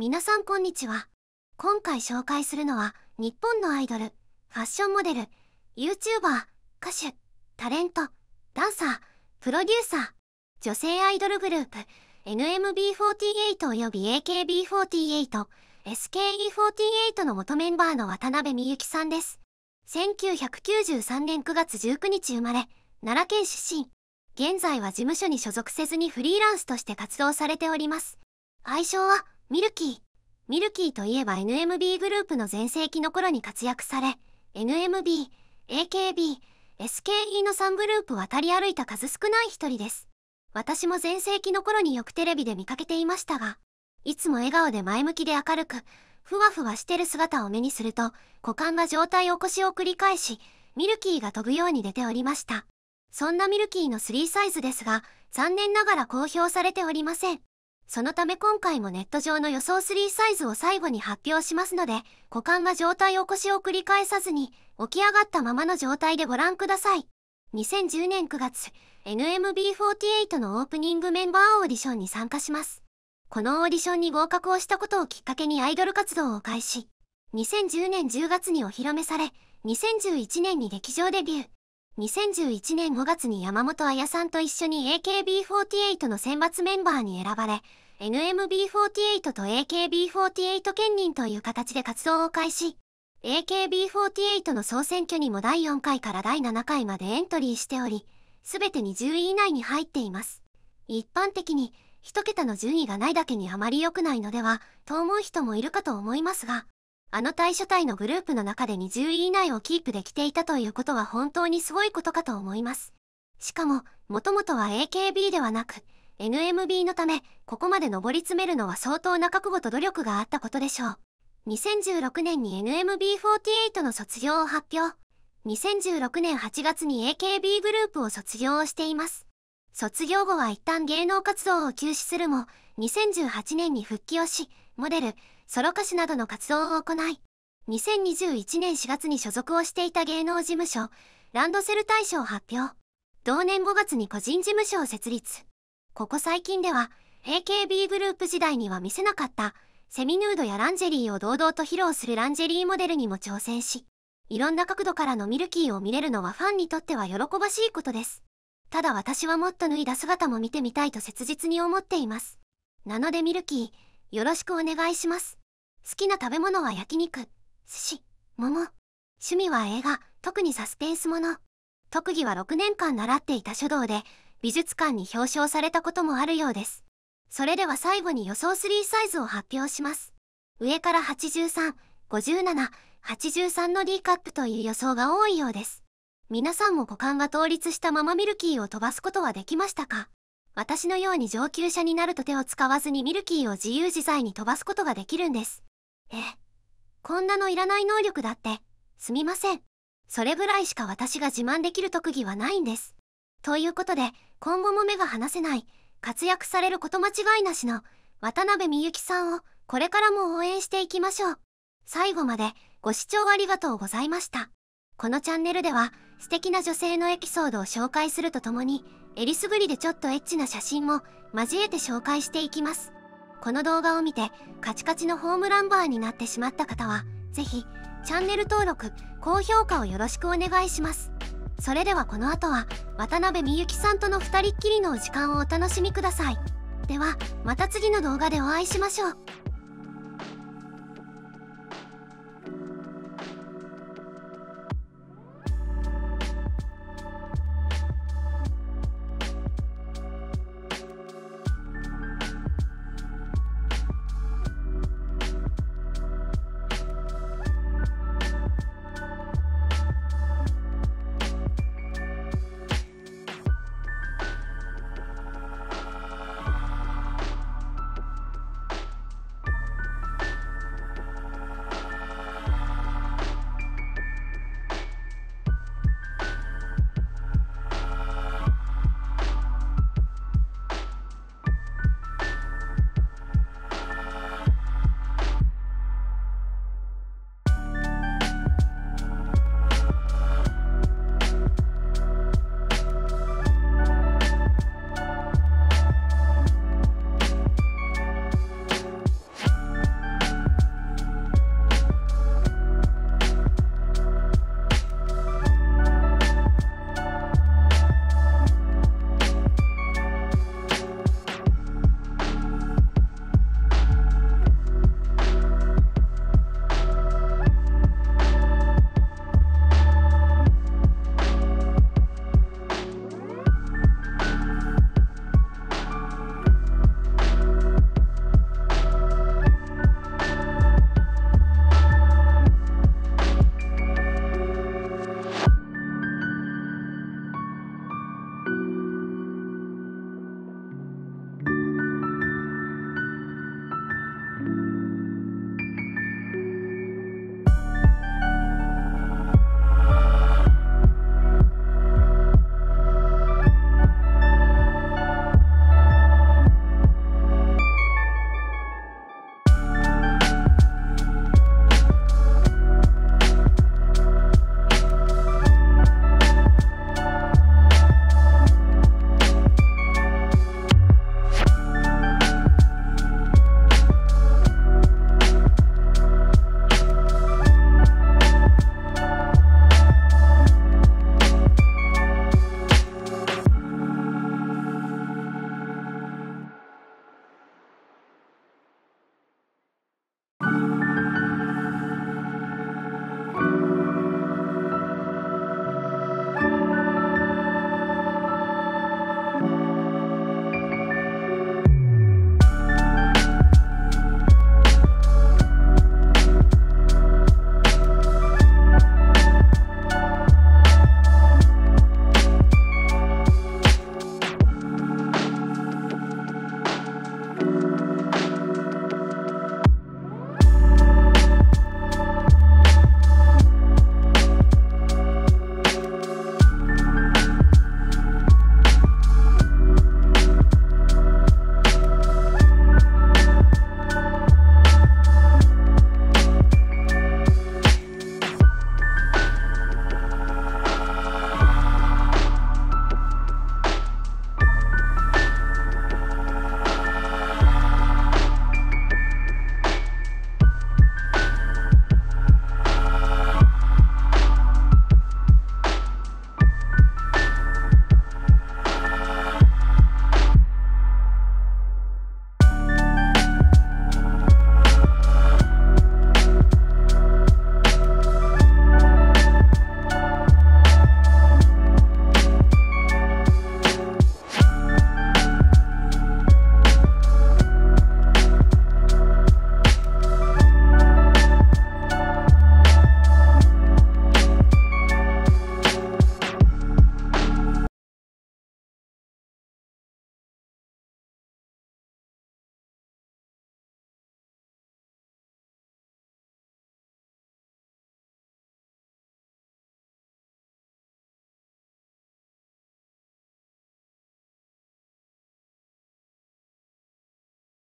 皆さんこんにちは。今回紹介するのは、日本のアイドル、ファッションモデル、YouTuber、歌手、タレント、ダンサー、プロデューサー、女性アイドルグループ、NMB48 及び AKB48、SKE48 の元メンバーの渡辺美幸さんです。1993年9月19日生まれ、奈良県出身。現在は事務所に所属せずにフリーランスとして活動されております。愛称は、ミルキー。ミルキーといえば NMB グループの全盛期の頃に活躍され、NMB、AKB、SKE の3グループ渡り歩いた数少ない一人です。私も全盛期の頃によくテレビで見かけていましたが、いつも笑顔で前向きで明るく、ふわふわしてる姿を目にすると、股間が状態起こしを繰り返し、ミルキーが飛ぶように出ておりました。そんなミルキーの3サイズですが、残念ながら公表されておりません。そのため今回もネット上の予想3サイズを最後に発表しますので、股間が状態起こしを繰り返さずに、起き上がったままの状態でご覧ください。2010年9月、NMB48 のオープニングメンバーオーディションに参加します。このオーディションに合格をしたことをきっかけにアイドル活動を開始。2010年10月にお披露目され、2011年に劇場デビュー。2011年5月に山本彩さんと一緒に AKB48 の選抜メンバーに選ばれ、NMB48 と AKB48 兼任という形で活動を開始。AKB48 の総選挙にも第4回から第7回までエントリーしており、すべて20位以内に入っています。一般的に、一桁の順位がないだけにあまり良くないのでは、と思う人もいるかと思いますが、あの対処隊のグループの中で20位以内をキープできていたということは本当にすごいことかと思います。しかも、もともとは AKB ではなく、NMB のため、ここまで上り詰めるのは相当な覚悟と努力があったことでしょう。2016年に NMB48 の卒業を発表。2016年8月に AKB グループを卒業をしています。卒業後は一旦芸能活動を休止するも、2018年に復帰をし、モデル、ソロ歌手などの活動を行い、2021年4月に所属をしていた芸能事務所、ランドセル大賞を発表。同年5月に個人事務所を設立。ここ最近では、AKB グループ時代には見せなかった、セミヌードやランジェリーを堂々と披露するランジェリーモデルにも挑戦し、いろんな角度からのミルキーを見れるのはファンにとっては喜ばしいことです。ただ私はもっと脱いだ姿も見てみたいと切実に思っています。なのでミルキー、よろしくお願いします。好きな食べ物は焼肉、寿司、桃。趣味は映画、特にサスペンスもの。特技は6年間習っていた書道で、美術館に表彰されたこともあるようです。それでは最後に予想3サイズを発表します。上から83、57、83の D カップという予想が多いようです。皆さんも股間が倒立したままミルキーを飛ばすことはできましたか？私のように上級者になると手を使わずにミルキーを自由自在に飛ばすことができるんです。え、こんなのいらない能力だって、すみません。それぐらいしか私が自慢できる特技はないんです。ということで、今後も目が離せない、活躍されること間違いなしの、渡辺美幸さんを、これからも応援していきましょう。最後まで、ご視聴ありがとうございました。このチャンネルでは、素敵な女性のエピソードを紹介するとともに、えりすぐりでちょっとエッチな写真も交えて紹介していきます。この動画を見てカチカチのホームランバーになってしまった方は是非チャンネル登録高評価をよろしくお願いしますそれではこの後は渡辺美幸さんとの2人っきりのお時間をお楽しみください。ではまた次の動画でお会いしましょう。